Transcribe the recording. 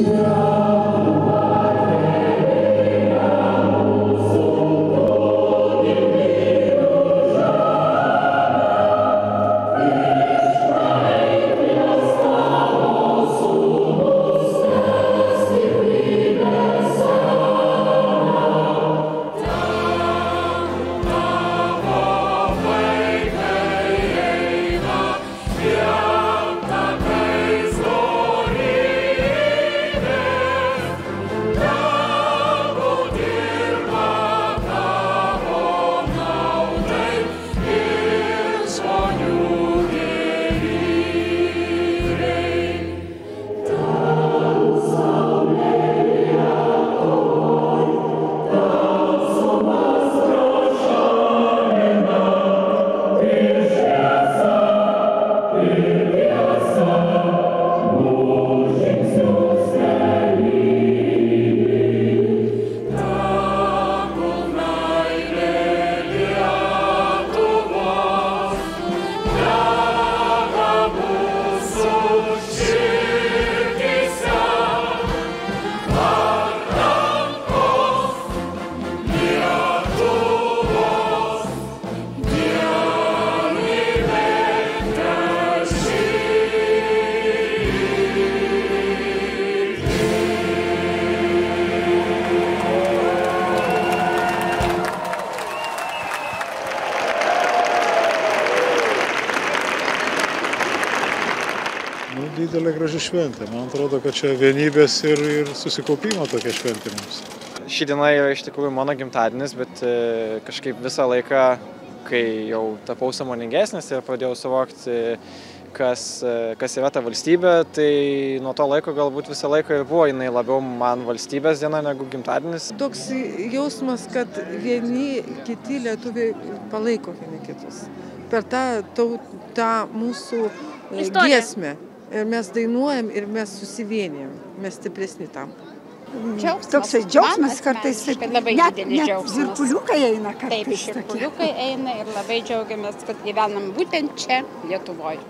Yeah. Jesus. Nu didelė graži šventė. Man atrodo kad čia vienybės ir ir susikaupimo tokia šventė mums. Ši diena yra iš tikrųjų mano gimtadienis bet kažkaip visą laiką kai jau tapau sąmoningesnis ir pradėjau suvokti kas kas yra ta valstybė tai nuo to laiko galbūt visą laiką ir buvo jinai labiau man valstybės diena negu gimtadienis. Toks jausmas kad vieni kiti lietuviai palaiko vieni kitus. Per tą tau tą mūsų Istoriją. giesmę ir mes dainuojam ir mes susivienijam mes stipresni tampam Džiaugsmas. Toksai džiaugsmas kartais taip, labai net, didelis net džiaugsmas. virpuliukai eina Taip, kartais tokie. širpuliukai eina ir labai džiaugiamės, kad gyvenam būtent čia, Lietuvoje.